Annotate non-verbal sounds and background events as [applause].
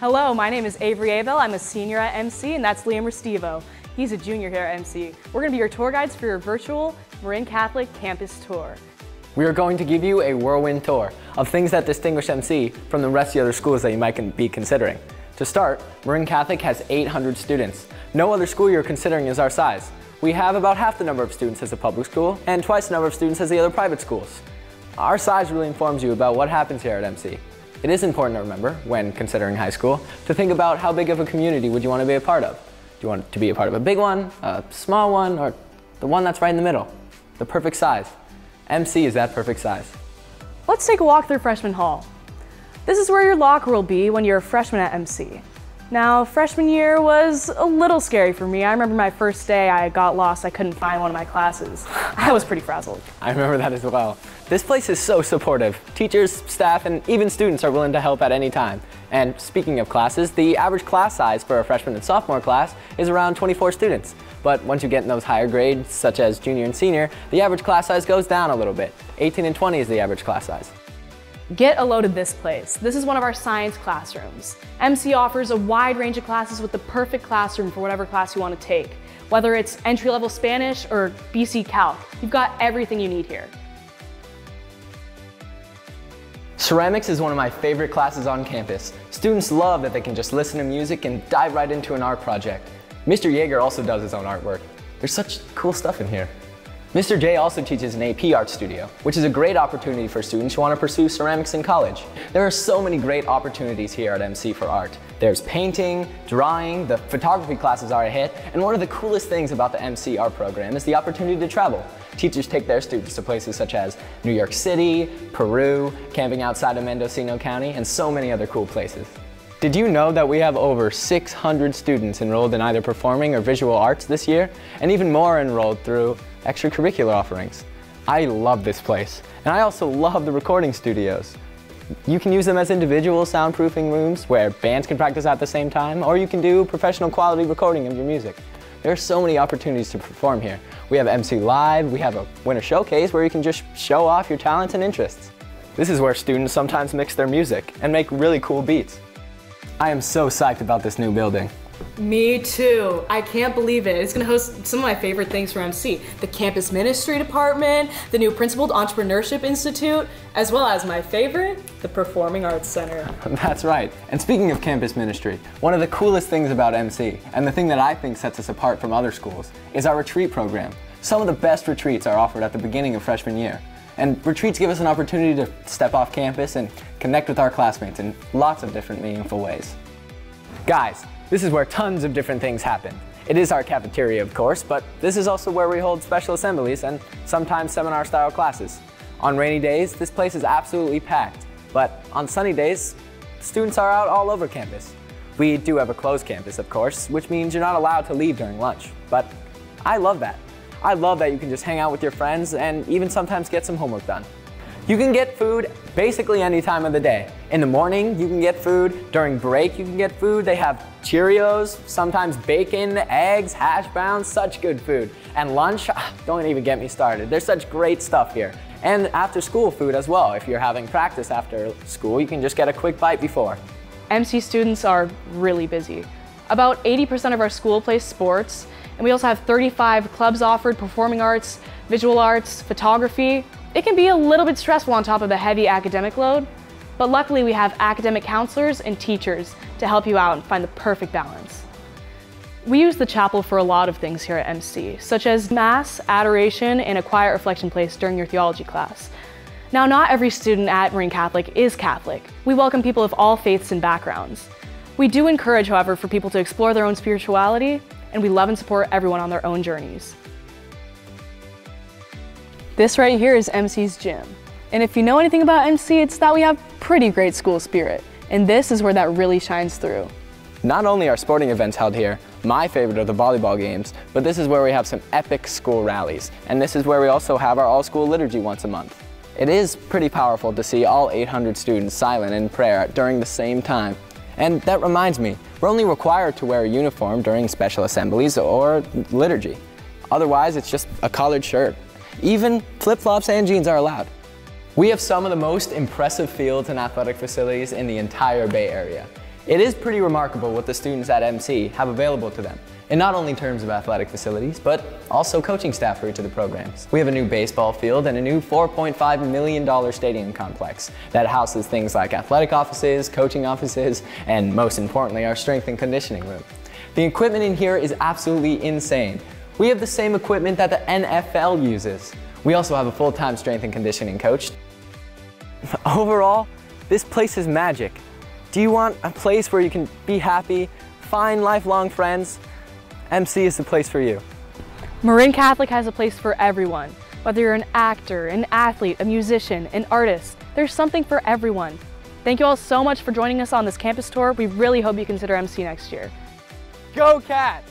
Hello, my name is Avery Abel. I'm a senior at MC, and that's Liam Restivo. He's a junior here at MC. We're going to be your tour guides for your virtual Marin Catholic campus tour. We are going to give you a whirlwind tour of things that distinguish MC from the rest of the other schools that you might be considering. To start, Marin Catholic has 800 students. No other school you're considering is our size. We have about half the number of students as a public school and twice the number of students as the other private schools. Our size really informs you about what happens here at MC. It is important to remember, when considering high school, to think about how big of a community would you want to be a part of. Do you want to be a part of a big one, a small one, or the one that's right in the middle? The perfect size. MC is that perfect size. Let's take a walk through Freshman Hall. This is where your locker will be when you're a freshman at MC. Now, freshman year was a little scary for me. I remember my first day I got lost, I couldn't find one of my classes. [laughs] I was pretty frazzled. I remember that as well. This place is so supportive. Teachers, staff, and even students are willing to help at any time. And speaking of classes, the average class size for a freshman and sophomore class is around 24 students. But once you get in those higher grades, such as junior and senior, the average class size goes down a little bit. 18 and 20 is the average class size. Get a load of this place. This is one of our science classrooms. MC offers a wide range of classes with the perfect classroom for whatever class you want to take. Whether it's entry-level Spanish or BC Calc, you've got everything you need here. Ceramics is one of my favorite classes on campus. Students love that they can just listen to music and dive right into an art project. Mr. Yeager also does his own artwork. There's such cool stuff in here. Mr. J also teaches an AP art studio, which is a great opportunity for students who want to pursue ceramics in college. There are so many great opportunities here at MC for art. There's painting, drawing, the photography classes are a hit, and one of the coolest things about the MC art program is the opportunity to travel. Teachers take their students to places such as New York City, Peru, camping outside of Mendocino County, and so many other cool places. Did you know that we have over 600 students enrolled in either performing or visual arts this year, and even more enrolled through extracurricular offerings. I love this place, and I also love the recording studios. You can use them as individual soundproofing rooms where bands can practice at the same time, or you can do professional quality recording of your music. There are so many opportunities to perform here. We have MC Live, we have a winter showcase where you can just show off your talents and interests. This is where students sometimes mix their music and make really cool beats. I am so psyched about this new building. Me too. I can't believe it. It's gonna host some of my favorite things for MC. The campus ministry department, the new Principled Entrepreneurship Institute, as well as my favorite, the Performing Arts Center. [laughs] That's right. And speaking of campus ministry, one of the coolest things about MC, and the thing that I think sets us apart from other schools, is our retreat program. Some of the best retreats are offered at the beginning of freshman year. And retreats give us an opportunity to step off campus and connect with our classmates in lots of different meaningful ways. Guys, this is where tons of different things happen. It is our cafeteria, of course, but this is also where we hold special assemblies and sometimes seminar-style classes. On rainy days, this place is absolutely packed, but on sunny days, students are out all over campus. We do have a closed campus, of course, which means you're not allowed to leave during lunch, but I love that. I love that you can just hang out with your friends and even sometimes get some homework done. You can get food basically any time of the day. In the morning, you can get food. During break, you can get food. They have Cheerios, sometimes bacon, eggs, hash browns, such good food. And lunch, ah, don't even get me started. There's such great stuff here. And after school food as well. If you're having practice after school, you can just get a quick bite before. MC students are really busy. About 80% of our school plays sports, and we also have 35 clubs offered performing arts, visual arts, photography, it can be a little bit stressful on top of the heavy academic load, but luckily we have academic counselors and teachers to help you out and find the perfect balance. We use the chapel for a lot of things here at MC, such as Mass, adoration, and a quiet reflection place during your theology class. Now, not every student at Marin Catholic is Catholic. We welcome people of all faiths and backgrounds. We do encourage, however, for people to explore their own spirituality, and we love and support everyone on their own journeys. This right here is MC's gym. And if you know anything about MC, it's that we have pretty great school spirit. And this is where that really shines through. Not only are sporting events held here, my favorite are the volleyball games, but this is where we have some epic school rallies. And this is where we also have our all-school liturgy once a month. It is pretty powerful to see all 800 students silent in prayer during the same time. And that reminds me, we're only required to wear a uniform during special assemblies or liturgy. Otherwise, it's just a collared shirt. Even flip-flops and jeans are allowed. We have some of the most impressive fields and athletic facilities in the entire Bay Area. It is pretty remarkable what the students at MC have available to them, in not only terms of athletic facilities, but also coaching staff for each of the programs. We have a new baseball field and a new $4.5 million stadium complex that houses things like athletic offices, coaching offices, and most importantly, our strength and conditioning room. The equipment in here is absolutely insane. We have the same equipment that the NFL uses. We also have a full-time strength and conditioning coach. [laughs] Overall, this place is magic. Do you want a place where you can be happy, find lifelong friends? MC is the place for you. Marin Catholic has a place for everyone. Whether you're an actor, an athlete, a musician, an artist, there's something for everyone. Thank you all so much for joining us on this campus tour. We really hope you consider MC next year. Go Cats!